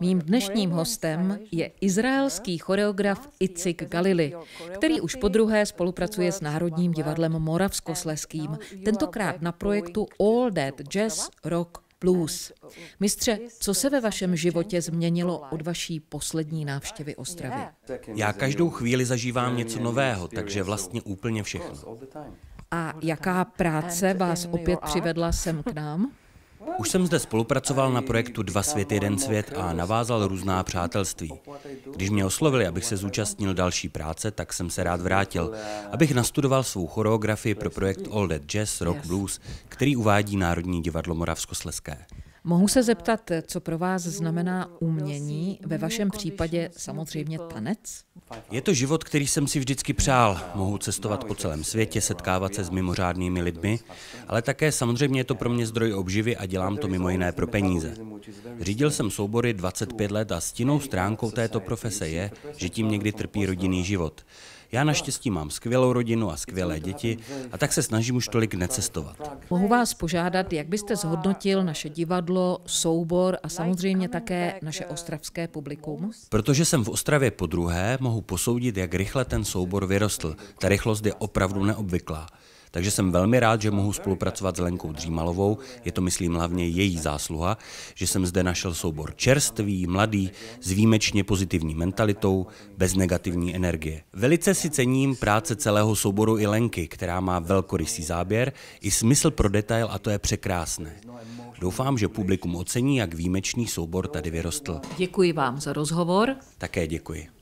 Mým dnešním hostem je izraelský choreograf Icik Galili, který už po druhé spolupracuje s Národním divadlem Moravskosleským, tentokrát na projektu All That Jazz Rock Blues. Mistře, co se ve vašem životě změnilo od vaší poslední návštěvy Ostravy? Já každou chvíli zažívám něco nového, takže vlastně úplně všechno. A jaká práce vás opět přivedla sem k nám? Už jsem zde spolupracoval na projektu Dva svět, jeden svět a navázal různá přátelství. Když mě oslovili, abych se zúčastnil další práce, tak jsem se rád vrátil, abych nastudoval svou choreografii pro projekt All That Jazz Rock Blues, který uvádí Národní divadlo Moravskoslezské. Mohu se zeptat, co pro vás znamená umění, ve vašem případě samozřejmě tanec? Je to život, který jsem si vždycky přál. Mohu cestovat po celém světě, setkávat se s mimořádnými lidmi, ale také samozřejmě je to pro mě zdroj obživy a dělám to mimo jiné pro peníze. Řídil jsem soubory 25 let a stinnou stránkou této profese je, že tím někdy trpí rodinný život. Já naštěstí mám skvělou rodinu a skvělé děti a tak se snažím už tolik necestovat. Mohu vás požádat, jak byste zhodnotil naše divadlo, soubor a samozřejmě také naše ostravské publikum? Protože jsem v Ostravě po druhé, mohu posoudit, jak rychle ten soubor vyrostl. Ta rychlost je opravdu neobvyklá. Takže jsem velmi rád, že mohu spolupracovat s Lenkou Dřímalovou. Je to, myslím, hlavně její zásluha, že jsem zde našel soubor čerstvý, mladý, s výjimečně pozitivní mentalitou, bez negativní energie. Velice si cením práce celého souboru i Lenky, která má velkorysý záběr i smysl pro detail a to je překrásné. Doufám, že publikum ocení, jak výjimečný soubor tady vyrostl. Děkuji vám za rozhovor. Také děkuji.